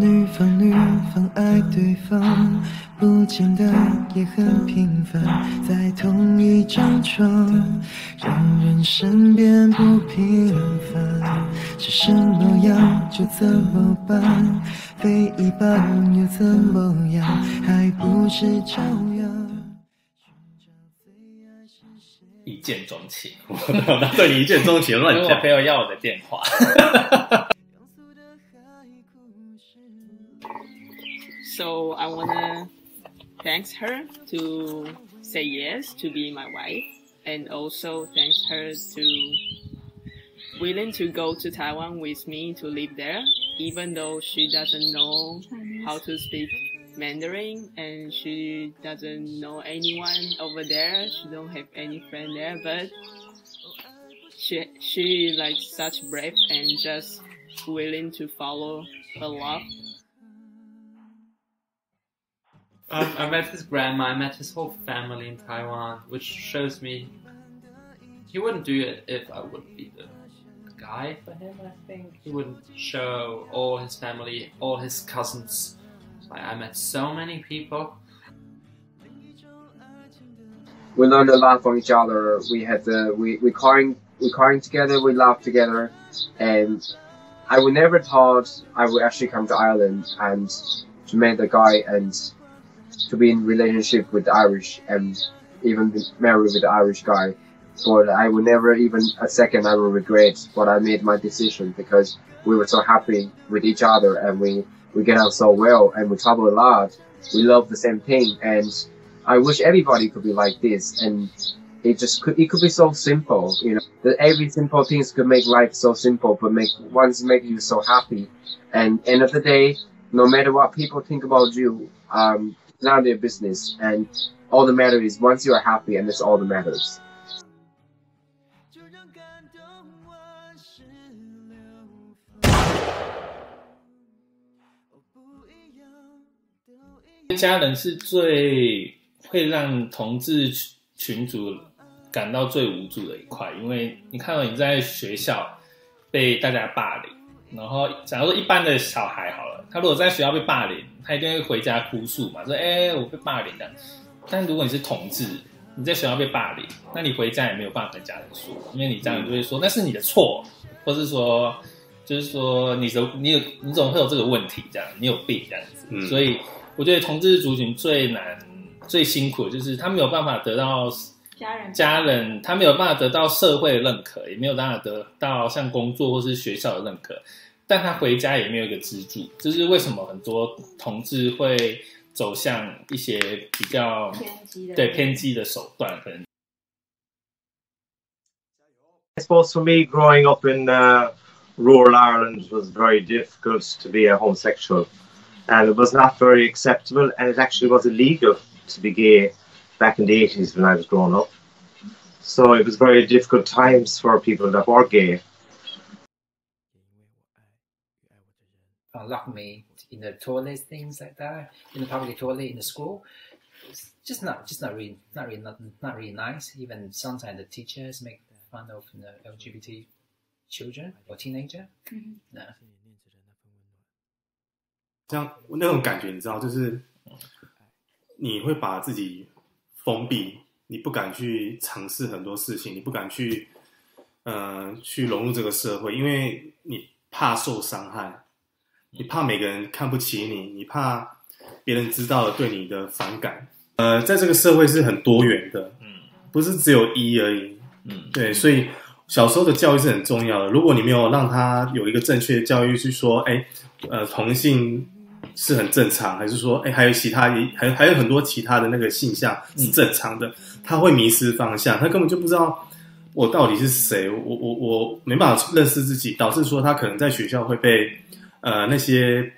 女方女方爱对方，不简单也很平凡，在同一张床，让人身边不平凡。是什么样就怎么办，非一般又怎么样，还不是照样。一见钟情，我对你一见钟情，乱因为我讲。朋友要我的电话。So I wanna thanks her to say yes to be my wife, and also thanks her to willing to go to Taiwan with me to live there, even though she doesn't know how to speak Mandarin and she doesn't know anyone over there. She don't have any friend there, but she she like such brave and just willing to follow her love Um, I met his grandma. I met his whole family in Taiwan, which shows me he wouldn't do it if I wouldn't be the guy for him. I think he wouldn't show all his family, all his cousins. Like I met so many people. we learned a lot from each other. We had the we we crying we crying together. We laughed together, and I would never thought I would actually come to Ireland and to meet the guy and to be in relationship with Irish and even be married with Irish guy. But I would never even a second I will regret what I made my decision because we were so happy with each other and we we get on so well and we travel a lot. We love the same thing and I wish everybody could be like this, and it just could. It could be so simple, you know. That every simple things could make life so simple, but make once make you so happy. And end of the day, no matter what people think about you, um, not their business. And all that matters is once you are happy, and that's all that matters. 家人是最会让同志群组感到最无助的一块，因为你看到你在学校被大家霸凌，然后假如说一般的小孩好，他如果在学校被霸凌，他一定会回家哭诉嘛，说：“哎、我被霸凌了。”但如果你是同志，你在学校被霸凌，那你回家也没有办法跟家人说，因为你家人就会说那是你的错，或是说就是说你怎你有你怎么会有这个问题？这样，你有病？这样子，嗯。所以我觉得同志族群最难、最辛苦的就是他没有办法得到家人。家人，他没有办法得到社会的认可，也没有办法得到像工作或是学校的认可，但他回家也没有一个支柱，这是为什么很多同志会走向一些比较偏激的对偏激的手段，可能 I suppose for me, growing up in uh, rural Ireland was very difficult to be a homosexual, and it was not very acceptable, and it actually was illegal to be gay back in the 80s when I was growing up. So it was very difficult times for people that were gay. Lock me in the toilet, things like that, in the public toilet in the school. It's just not, just not really, not really, not, not really nice. Even sometimes the teachers make fun of the LGBT children or teenager. No. 这样那种感觉，你知道，就是你会把自己封闭，你不敢去尝试很多事情，你不敢去呃去融入这个社会，因为你怕受伤害，你怕每个人看不起你，你怕别人知道了对你的反感。呃，在这个社会是很多元的，嗯不是只有一而已。嗯对，所以小时候的教育是很重要的。如果你没有让他有一个正确的教育，去说，哎，呃，同性是很正常，还是说，哎，还有其他，还还有很多其他的那个性象是正常的，他会迷失方向，他根本就不知道我到底是谁，我我我没办法认识自己，导致说他可能在学校会被呃那些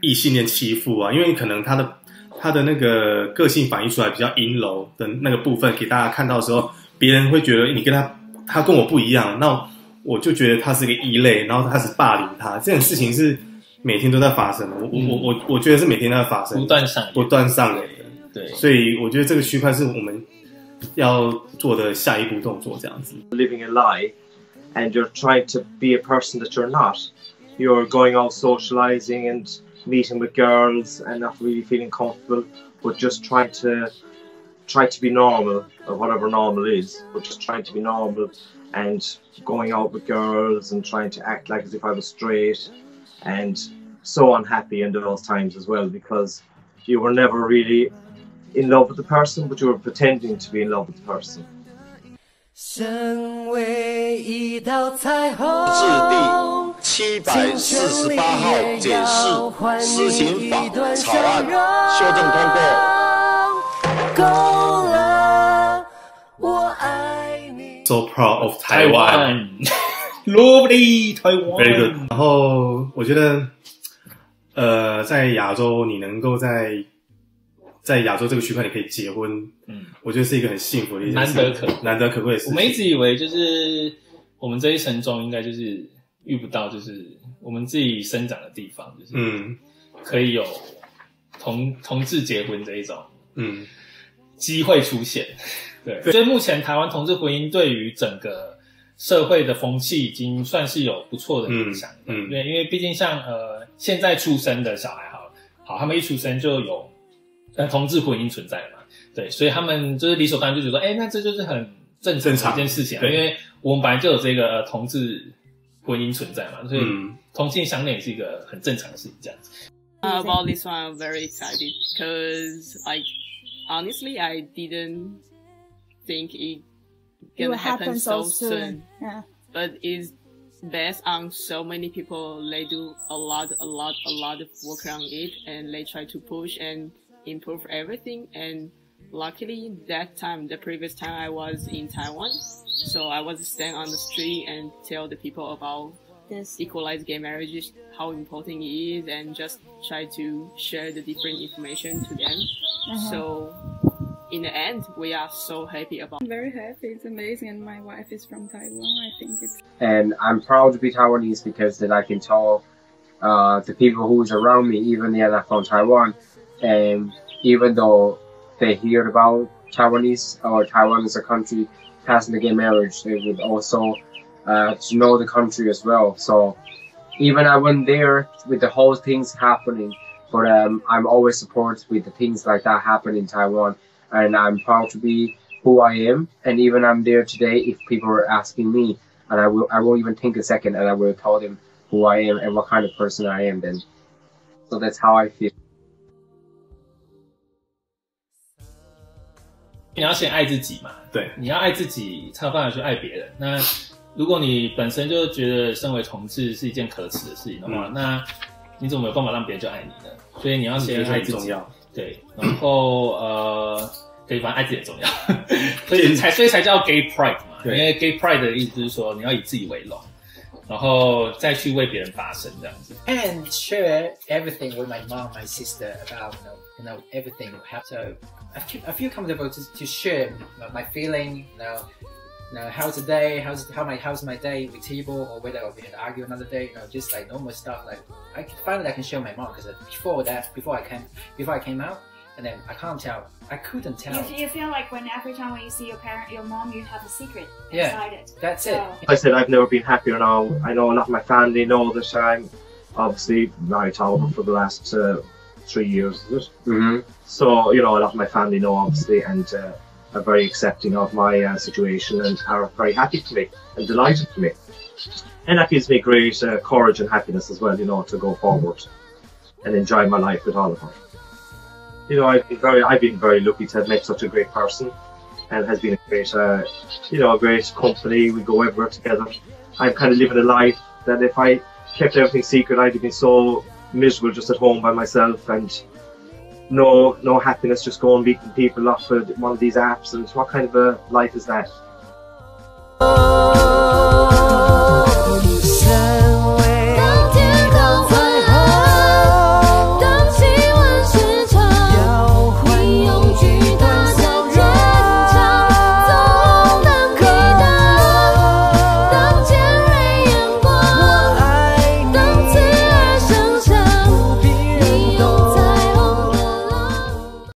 异性恋欺负啊，因为可能他的他的那个个性反映出来比较阴柔的那个部分给大家看到的时候，别人会觉得你跟他他跟我不一样，那我就觉得他是个异类，然后开始霸凌他，这种事情是每天都在发生的。我我我我我觉得是每天都在发生，不断上不断上演的。对，所以我觉得这个区块是我们要做的下一步动作，这样子。living a lie and you're trying to be a person that you're not. You're going out socializing and meeting with girls and not really feeling comfortable, but just trying to try to be normal or whatever normal is, but just trying to be normal and going out with girls and trying to act like as if I was straight and so unhappy in those times as well because you were never really in love with the person, but you were pretending to be in love with the person. 身为一道彩虹，至第 七百四十八号检视施行法草案修正通过。够了，我爱你。So proud of 台 Taiwan. Very good。然后我觉得，呃，在亚洲你能够在在亚洲这个区块你可以结婚，嗯，我觉得是一个很幸福的一件难事，得可难得可贵的事情。我们一直以为就是我们这一生中应该就是遇不到，就是我们自己生长的地方，就是嗯。可以有同同志结婚这一种嗯。机会出现。对，所以目前台湾同志婚姻对于整个社会的风气已经算是有不错的影响。嗯嗯。对，因为毕竟像呃现在出生的小孩好了，好，他们一出生就有呃同志婚姻存在嘛，对，所以他们就是理所当然就觉得说，哎，那这就是很正常一件事情因为我们本来就有这个、呃、同志婚姻存在嘛，所以嗯同性相恋也是一个很正常的事情，这样子。 Uh, about this one, I'm very excited because, like, honestly, I didn't think it It gonna will happen happen so so soon. soon. Yeah. But it's based on so many people. They do a lot, a lot, a lot of work on it, and they try to push and improve everything. And luckily, that time, the previous time I was in Taiwan, so I was stand on the street and tell the people about This. equalized gay marriage, how important it is, and just try to share the different information to them. So, in the end, we are so happy about. I'm very happy. It's amazing, and my wife is from Taiwan. I think it's and I'm proud to be Taiwanese because then I can tell uh, the people who's around me, even they are not from Taiwan, and even though they hear about Taiwanese or Taiwan as a country passing the gay marriage, they would also uh, to know the country as well. So even I went there with the whole things happening, but um, I'm always supported with the things like that happen in Taiwan, and I'm proud to be who I am. And even I'm there today, if people are asking me, and I will I won't even think a second and I will tell them who I am and what kind of person I am then. So that's how I feel. 你要先爱自己嘛，对，你要爱自己，才有办法去爱别人。那如果你本身就觉得身为同志是一件可耻的事情的话，嗯那你怎么有办法让别人就爱你呢？所以你要先爱自己。对，然后呃，对，反正爱自己很重要，所以才所以才叫 gay pride 嘛，因为 gay pride 的意思就是说你要以自己为荣，然后再去为别人发声这样子。 and share everything with my mom, my sister about you know, you know everything. So I feel, I feel comfortable to, to share my, my feeling. You know, you know how's the day? How's how my how's my day with Table or whether we had to argue another day? You know, just like normal stuff. Like I can, finally I can show my mom because before that, before I came before I came out, and then I can't tell. I couldn't tell. You, you feel like when every time when you see your parent, your mom, you have a secret Yeah. inside it. That's it. I said I've never been happier now. I know a lot of my family know that I'm obviously married to Albert for the last uh, three years. Is it? hmm So you know a lot of my family know obviously and uh, are very accepting of my uh, situation and are very happy for me and delighted for me. And that gives me great uh, courage and happiness as well, you know, to go forward and enjoy my life with all of her you know, I've been very, I've been very lucky to have met such a great person, and has been a great, uh, you know, a great company. We go everywhere together. I'm kind of living a life that if I kept everything secret, I'd have been so miserable just at home by myself and no, no happiness, just going meeting people off of one of these apps. And what kind of a life is that? Oh.